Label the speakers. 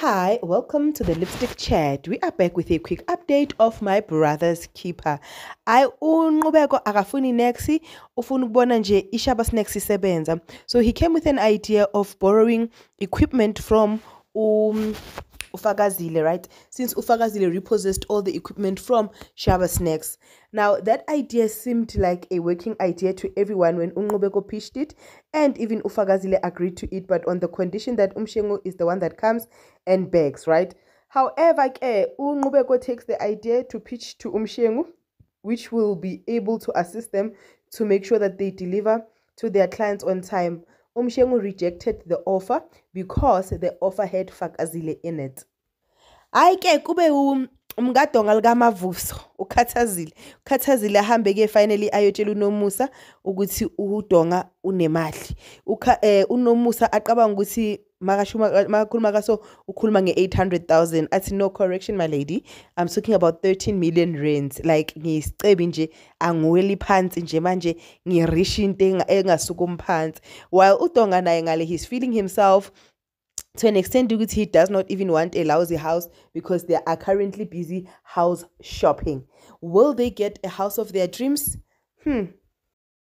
Speaker 1: Hi, welcome to the Lipstick Chat. We are back with a quick update of my brother's keeper. I unqubeko akafuni nexi ufuna ukubona nje ishaba snacks isebenza. So he came with an idea of borrowing equipment from um Ufakazile, right? Since Ufakazile repossessed all the equipment from Shaba Snacks. Now, that idea seemed like a working idea to everyone when Unqubeko pitched it, and even Ufakazile agreed to it, but on the condition that Umshengu is the one that comes and begs, right? However, ke, Unqubeko takes the idea to pitch to Umshengu, which will be able to assist them to make sure that they deliver to their clients on time. Umshengu rejected the offer because the offer had Fakazile in it. Hayi ke kube umkadonga likamavuso ukhathazile ukhathazile ahambe ke finally ayotshela unomusa ukuthi udonga unemali eh unomusa aqabanga ukuthi makakhuluma kaso ukhuluma nge-800,000 athi no correction my lady. I'm talking about 13 million rands. Like ngiyisicebi nje angiweli phansi nje manje ngirishi into engasukumi phansi while udonga naye he's feeling himself to an extent ukuthi he does not even want a lousy house because they are currently busy house shopping. Will they get a house of their dreams? Hmm